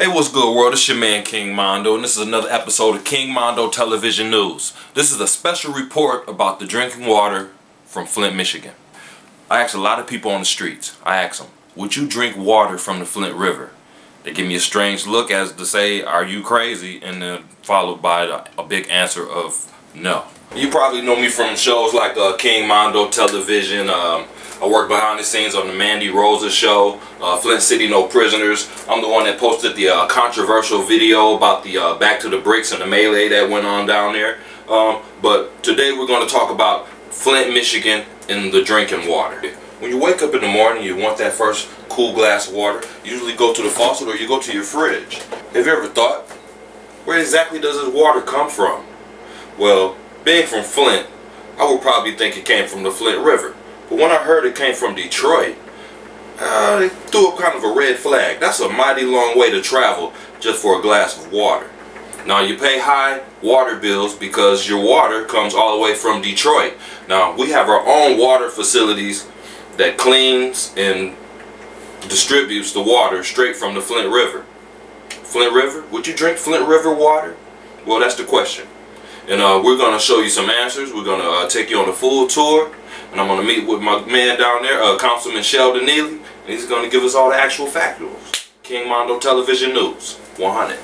Hey, what's good, world? It's your man, King Mondo, and this is another episode of King Mondo Television News. This is a special report about the drinking water from Flint, Michigan. I asked a lot of people on the streets. I asked them, would you drink water from the Flint River? They give me a strange look as to say, are you crazy? And then followed by a big answer of no. You probably know me from shows like uh, King Mondo Television, um, I work behind the scenes on the Mandy Rosa show, uh, Flint City No Prisoners. I'm the one that posted the uh, controversial video about the uh, Back to the Bricks and the melee that went on down there. Um, but today we're going to talk about Flint, Michigan and the drinking water. When you wake up in the morning, you want that first cool glass of water. You usually go to the faucet or you go to your fridge. Have you ever thought, where exactly does this water come from? Well, being from Flint, I would probably think it came from the Flint River. But when I heard it came from Detroit, uh, they threw up kind of a red flag. That's a mighty long way to travel just for a glass of water. Now you pay high water bills because your water comes all the way from Detroit. Now we have our own water facilities that cleans and distributes the water straight from the Flint River. Flint River? Would you drink Flint River water? Well, that's the question. And uh, we're going to show you some answers. We're going to uh, take you on a full tour. And I'm going to meet with my man down there, uh, Councilman Sheldon Neeley. And he's going to give us all the actual factuals. King Mondo Television News, 100.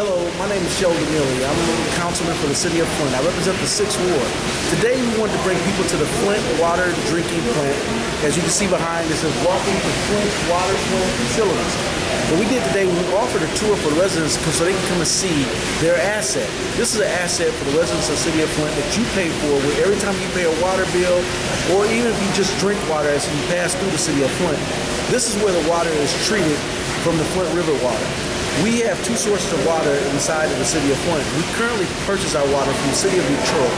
Hello, my name is Sheldon Neeley. I'm a councilman for the city of Flint. I represent the 6th Ward. Today we want to bring people to the Flint Water Drinking Plant. As you can see behind, this is Walking to Flint Water Plant Facilities. What we did today, we offered a tour for the residents so they can come and see their asset. This is an asset for the residents of the city of Flint that you pay for where every time you pay a water bill or even if you just drink water as you pass through the city of Flint, this is where the water is treated from the Flint River water. We have two sources of water inside of the city of Flint. We currently purchase our water from the city of Detroit,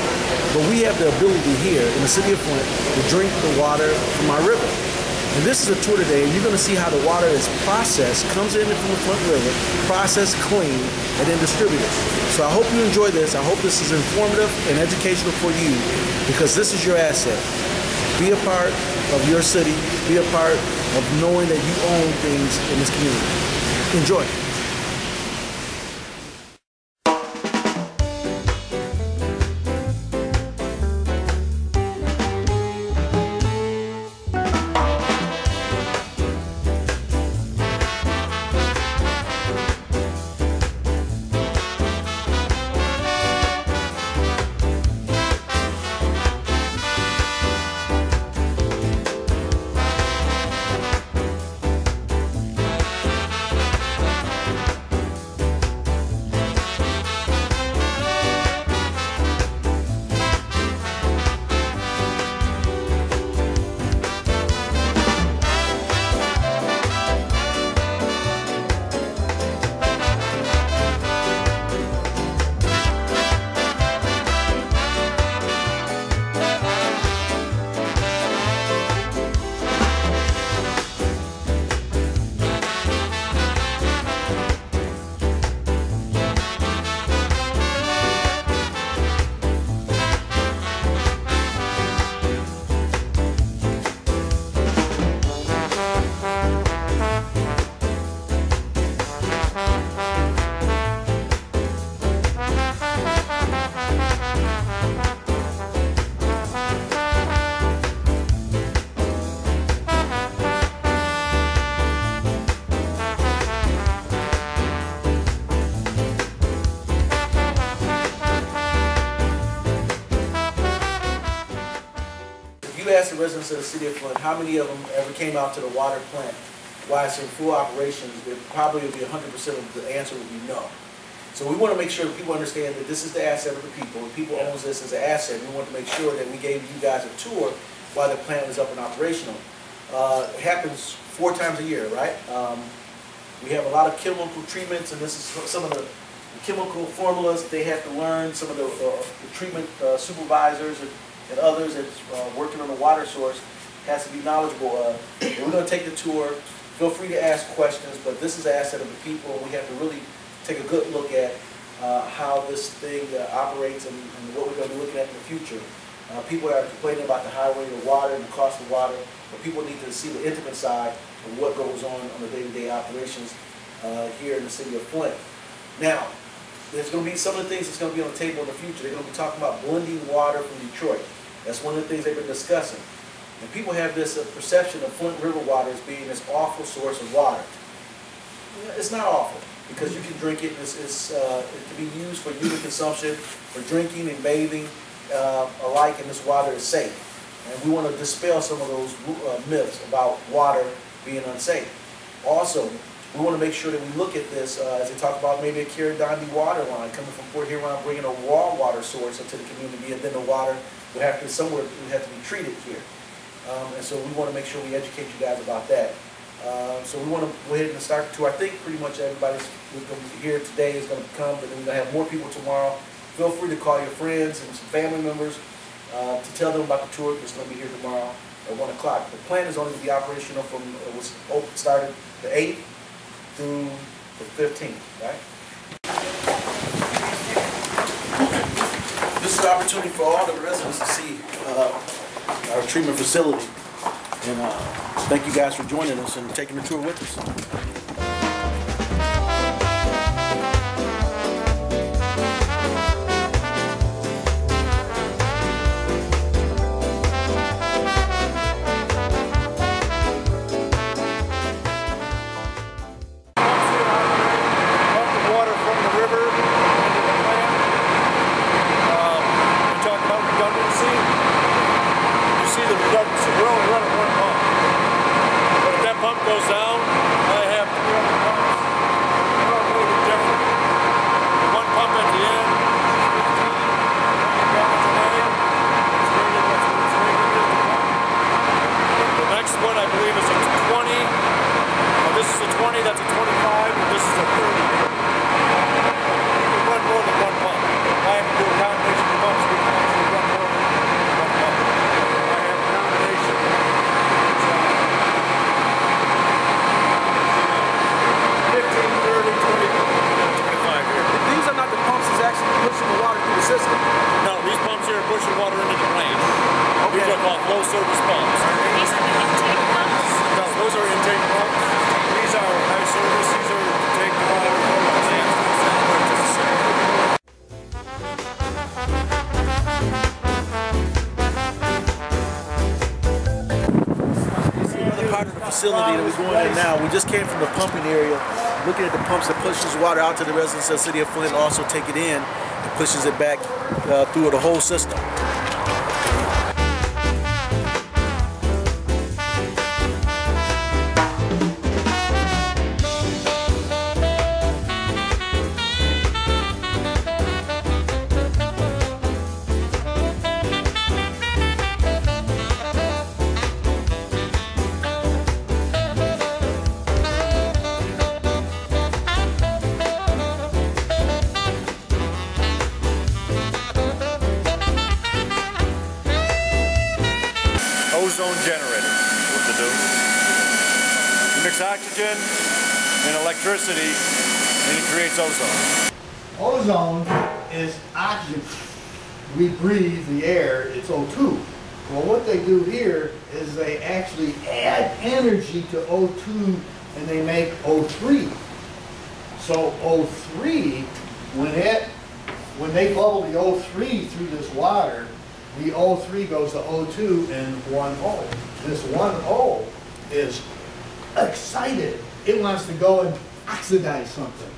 but we have the ability here in the city of Flint to drink the water from our river. And this is a tour today, and you're going to see how the water is processed, comes in from the Flint River, processed, clean, and then distributed. So I hope you enjoy this. I hope this is informative and educational for you because this is your asset. Be a part of your city. Be a part of knowing that you own things in this community. Enjoy. You ask the residents of the city of Flint how many of them ever came out to the water plant while it's in full operations, it probably would be 100% of the answer would be no. So we want to make sure people understand that this is the asset of the people. The people owns this as an asset. We want to make sure that we gave you guys a tour while the plant was up and operational. Uh, it happens four times a year, right? Um, we have a lot of chemical treatments, and this is some of the chemical formulas they have to learn. Some of the, uh, the treatment uh, supervisors and and others that's uh, working on the water source has to be knowledgeable of. And we're going to take the tour. Feel free to ask questions, but this is an asset of the people. We have to really take a good look at uh, how this thing uh, operates and, and, what we're going to be looking at in the future. Uh, people are complaining about the high rate of water, and the cost of water, but people need to see the intimate side of what goes on on the day-to-day operations uh, here in the city of Flint. Now, there's going to be some of the things that's going to be on the table in the future. They're going to be talking about blending water from Detroit. That's one of the things they've been discussing. And people have this uh, perception of Flint River water as being this awful source of water. It's not awful because you can drink it. It's, it's, uh, it can be used for human consumption, for drinking and bathing uh, alike, and this water is safe. And we want to dispel some of those uh, myths about water being unsafe. Also, we want to make sure that we look at this uh, as they talk about maybe a Karegnondi water line coming from Port Huron, bringing a raw water source into the community, and then the water will have to somewhere will have to be treated here. Um, and so we want to make sure we educate you guys about that. Uh, so we want to go ahead and start to. I think pretty much everybody's here today is going to come, but then we're going to have more people tomorrow. Feel free to call your friends and some family members uh, to tell them about the tour that's going to be here tomorrow at 1 o'clock. The plan is only to be operational from, it was started the 8th through the 15th, right? Is an opportunity for all the residents to see uh, our treatment facility. And uh, thank you guys for joining us and taking the tour with us. believe is a 20. Now this is a 20, that's a 25, and this is a 30. More than one pump. I have pumps, we more than one pump. I have these are not the pumps that's actually pushing the water through the system. No, these pumps here are pushing water into the plane. Okay. These are called low service pumps facility that we're going in now. We just came from the pumping area, looking at the pumps that pushes water out to the residents of the city of Flint, also take it in and pushes it back uh, through the whole system. Ozone generator. What to do? You mix oxygen and electricity and it creates ozone. Ozone is oxygen. We breathe the air, it's O2. Well, what they do here is they actually add energy to O2 and they make O3. So O3, when it, when they bubble the O3 through this water, the O3 goes to O2 and 1O. This 1O is excited. It wants to go and oxidize something.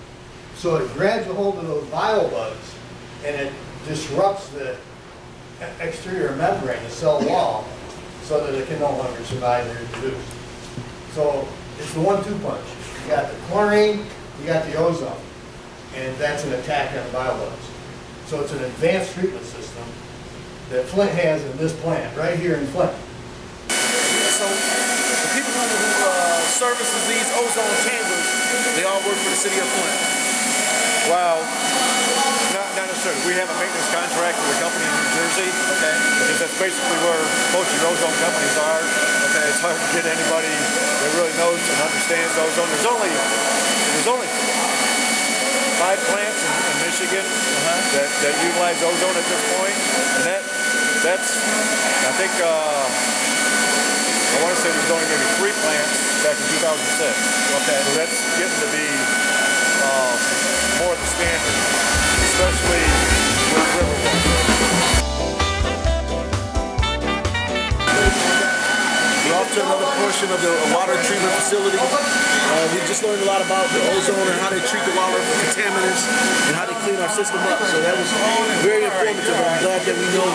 So it grabs a hold of those biobugs and it disrupts the exterior membrane, the cell wall, so that it can no longer survive and reproduce. So it's the one-two punch. You got the chlorine, you got the ozone, and that's an attack on biobugs. So it's an advanced treatment system that Flint has in this plant, right here in Flint. So the people who, uh, services these ozone chambers, they all work for the city of Flint. Wow. not, not necessarily. We have a maintenance contract with a company in New Jersey. Okay. Because that's basically where most of your ozone companies are. Okay. It's hard to get anybody that really knows and understands ozone. There's only there's only five plants in, in Michigan uh -huh. that, that utilize ozone at this point, and that that's, I think, uh, I want to say there's only maybe three plants back in 2006. Okay. So that's getting to be um, more the standard, especially with river We're off to another portion of the water treatment facility. Uh, we just learned a lot about the ozone and how they treat the water contaminants and how they clean our system up. So that was very informative. I'm glad that we know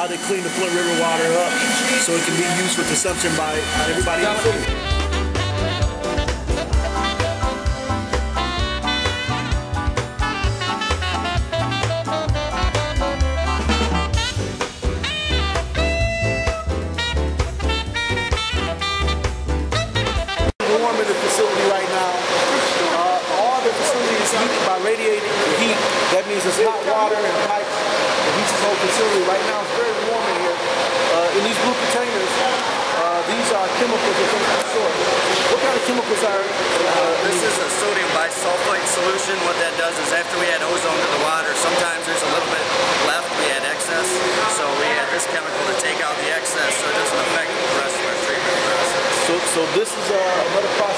how they clean the Flint River water up so it can be used for consumption by everybody in the So, this is uh, another process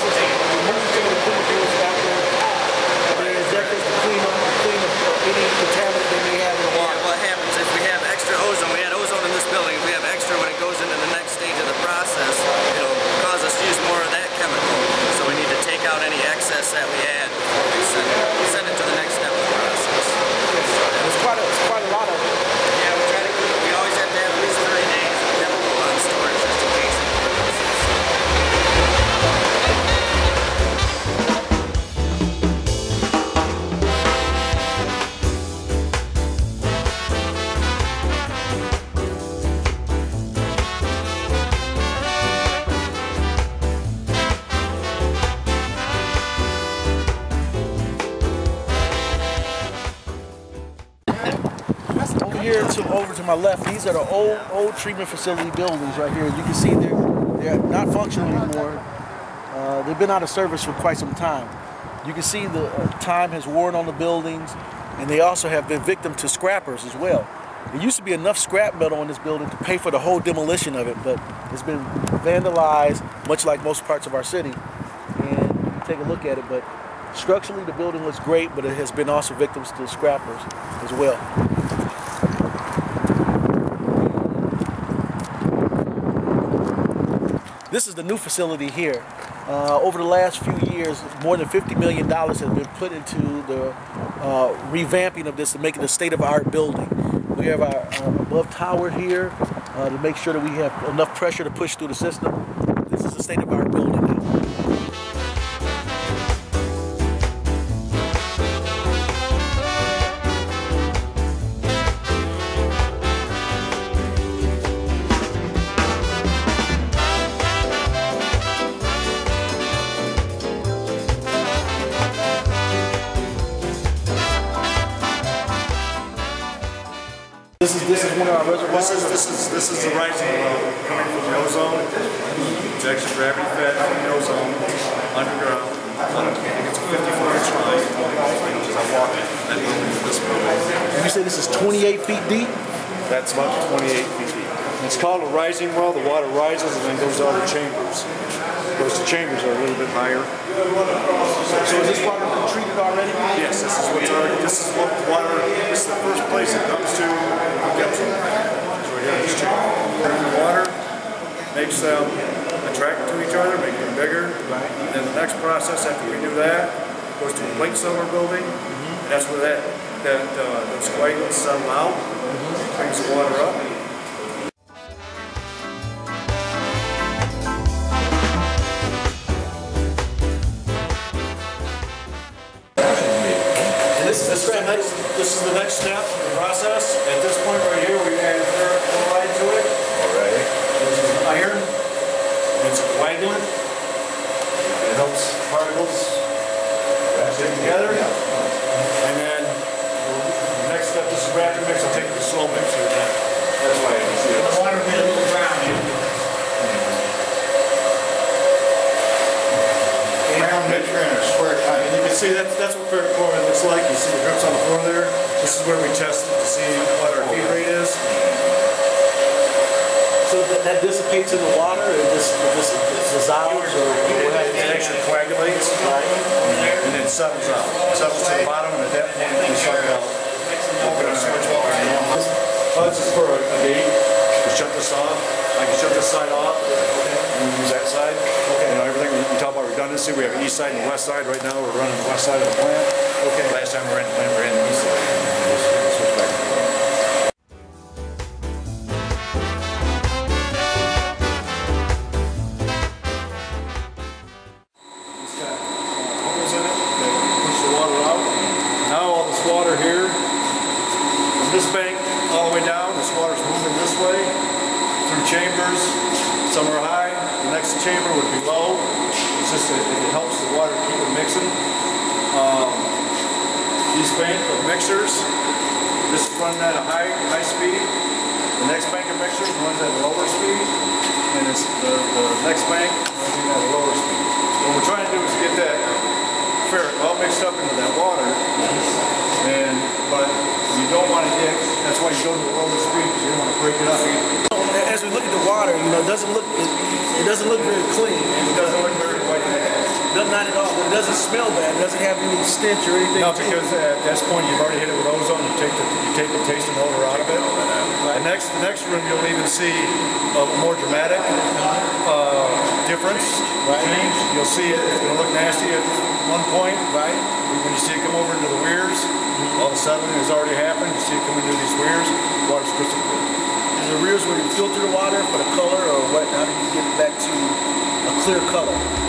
my left, these are the old old treatment facility buildings right here. You can see, they're they're not functional anymore. Uh, they've been out of service for quite some time. You can see the uh, time has worn on the buildings, and they also have been victim to scrappers as well. There used to be enough scrap metal in this building to pay for the whole demolition of it, but it's been vandalized, much like most parts of our city. And take a look at it, but structurally the building looks great, but it has been also victims to scrappers as well. This is the new facility here. Uh, over the last few years, more than $50 million has been put into the uh, revamping of this to make it a state-of-the-art building. We have our uh, above tower here uh, to make sure that we have enough pressure to push through the system. This is a state-of-the-art building now. This is this is one of our reservoirs. This is this is this is the rising well coming from the ozone. injection gravity fed from the ozone underground. I think it's a 54 inch line. As I walk that building this building, You say this is 28 feet deep? that's about 28 feet deep. It's called a rising well. The water rises and then goes out of chambers. Those chambers are a little bit higher. So is this water been treated already? Yes, this is what's already. This is what water. This is the first place it comes to. Gibson. So here in this chamber. The water makes them attract to each other, make them bigger. Right. And then the next process after we do that goes to a plate settler building. And that's where that that uh, those coagulants settle out, brings the water up. Dissipates in the water, or it just, it just dissolves, or It it actually coagulates and then settles out. Settles to the bottom and at that point you suck it out. Open a switch off. Oh, this is for a a gate to shut this off. I can shut this side off and use that side. Okay. You know, everything, we talk about redundancy, we have east side and west side. Right now, we're running the west side of the plant. Okay. Last time we ran the plant, we ran the east side. Mixed up into that water, and but you don't want to get. That's why you go to the lower speed because you don't want to break it up. as we look at the water, you know, it doesn't look, it, it doesn't look very clean. It doesn't look very white. No, not at all. But it doesn't smell bad. It doesn't have any stench or anything. No, to it. because at this point you've already hit it with ozone. You take the you take the taste and odor out of it. The next the next room you'll even see a more dramatic uh, difference change. You'll see it. It's going to look nasty at one point. right? When you see it come over into the weirs, all of a sudden it's already happened. You see it coming into these weirs. Water's crystal clear. Is there rears where you filter the water for the color, or what? How do you get it back to a clear color?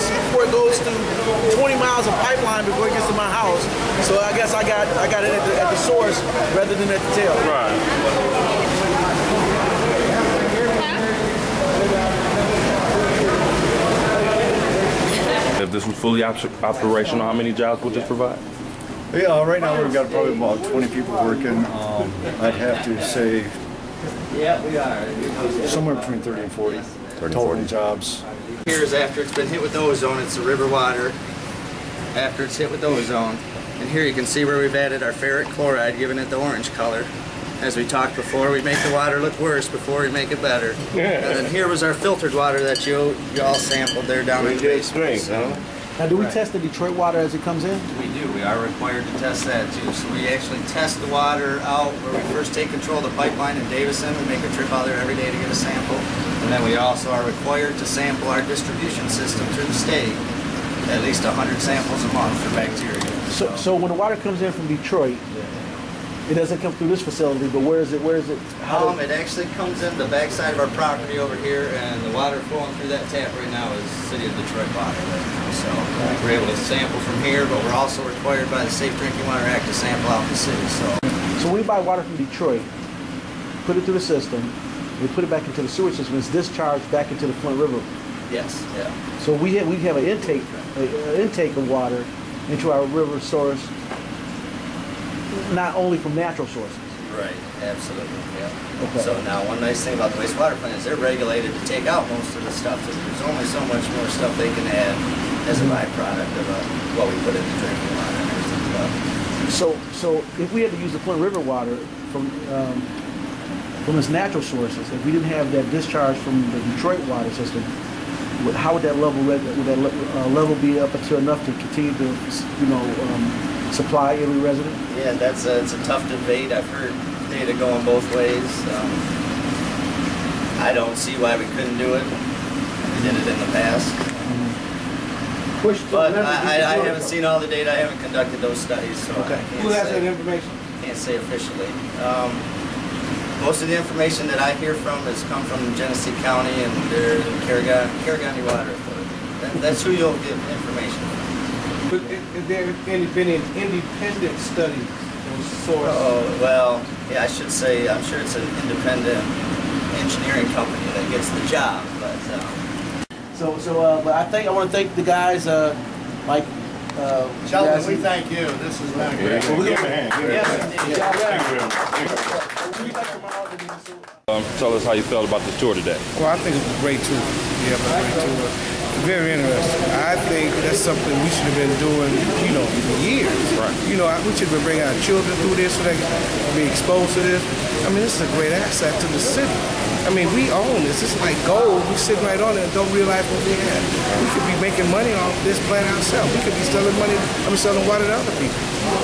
Source because this is before it goes through 20 miles of pipeline before it gets to my house. So I guess I got I got it at the, at the source rather than at the tail. Right. If this was fully op- operational, how many jobs would this provide? Yeah, uh, right now we've got probably about 20 people working. Um, I'd have to say Yeah, we are. somewhere between 30 and 40 30 total jobs. Here is after it's been hit with ozone, it's the river water. After it's hit with ozone. And here you can see where we've added our ferric chloride, giving it the orange color. As we talked before, we make the water look worse before we make it better. Yeah. And then here was our filtered water that you, you all sampled there down in the basement. So Now, do we test the Detroit water as it comes in? We do, we are required to test that too. So we actually test the water out where we first take control of the pipeline in Davison. We make a trip out there every day to get a sample. And then we also are required to sample our distribution system through the state. At least 100 samples a month for bacteria. So, so when the water comes in from Detroit, it doesn't come through this facility, but where is it? Where is it? How Um, it actually comes in the backside of our property over here, and the water flowing through that tap right now is City of Detroit water right. So we're able to sample from here, but we're also required by the Safe Drinking Water Act to sample out the city. So So we buy water from Detroit, put it through the system, we put it back into the sewer system, it's discharged back into the Flint River. yes, yeah. So we have, we have an intake, an intake of water into our river source, not only from natural sources. Right, absolutely, yeah. Okay. So now, one nice thing about the wastewater plant is they're regulated to take out most of the stuff. So There's only so much more stuff they can add as a byproduct of uh, what we put in the drinking water and everything. So, so if we had to use the Flint River water from, um, from its natural sources, if we didn't have that discharge from the Detroit water system, would- how would that level, would that le- uh, level be up until enough to continue to, you know, um, supply every resident? yeah, that's a, it's a tough debate. I've heard data going both ways. Um, I don't see why we couldn't do it. We did it in the past. Push to But I, I, I haven't seen all the data. I haven't conducted those studies, so Okay. Who has say. that information? Can't say officially. Um, most of the information that I hear from has come from Genesee County and their Karegnondi, Karegnondi Water Authority. That, that's who you'll get information from. But i- is there any, been an independent study or source? Oh, well, yeah, I should say, I'm sure it's an independent engineering company that gets the job, but, um, So, so, uh, but I think, I want to thank the guys, uh, like, uh. Sheldon, guys- we thank you. This has been great. Well, we're Give him a hand. Yes, Yeah, indeed. yeah. Would you like to come out and do so? Um, tell us how you felt about the tour today. Well, I think it's a great tour. Yeah, a great tour. Very interesting. I think that's something we should have been doing, you know, for years. Right. You know, we should have been bringing our children through this so they can be exposed to this. I mean, this is a great asset to the city. I mean, we own this. It's like gold. We sit right on it and don't realize what we have. We could be making money off this plant ourselves. We could be selling money. I mean, selling water to other people.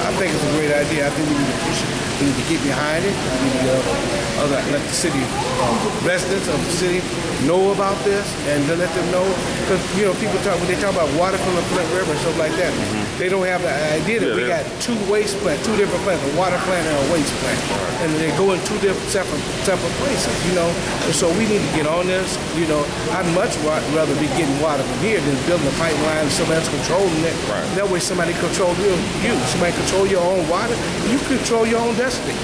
I think it's a great idea. I think we need to push it. We need to get behind it. We need to uh, other, let the city um, residents of the city know about this and to let them know because you know people talk when they talk about water from the Flint River and stuff like that. They don't have the idea that we Yeah, got two waste plants, two different plants, a water plant and a waste plant, and they go in two different separate separate places. You know, and so we need to get on this. You know, I'd much rather be getting water from here than building a pipeline and somebody else controlling it. Right. That way, somebody control you. You, somebody control your own water. You control your own destiny.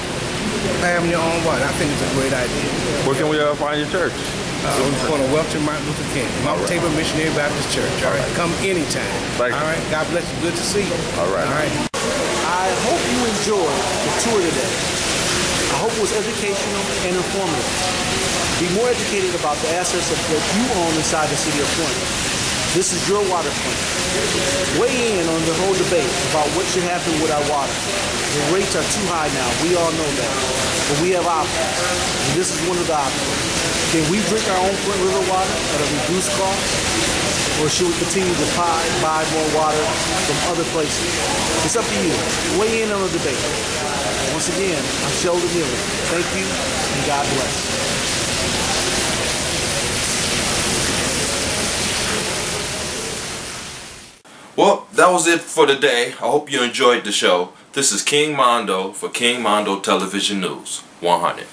Having your own water, I think it's a great idea. Where can we uh, find your church? Uh, on the Welton Martin Luther King, Mount Tabor Missionary Baptist Church. All right, come anytime. Thank you. All right, God bless you. Good to see you. All right. All right. I hope you enjoyed the tour today. I hope it was educational and informative. Be more educated about the assets of that you own inside the city of Flint. This is your water plant. Weigh in on the whole debate about what should happen with our water. The rates are too high now. We all know that. But we have options. And this is one of the options. Can we drink our own Flint River water at a reduced cost? Or should we continue to buy, buy more water from other places? It's up to you. Weigh in on the debate. Once again, I'm Sheldon Miller. Thank you and God bless. Well, that was it for today. I hope you enjoyed the show. This is King Mondo for King Mondo Television News 100.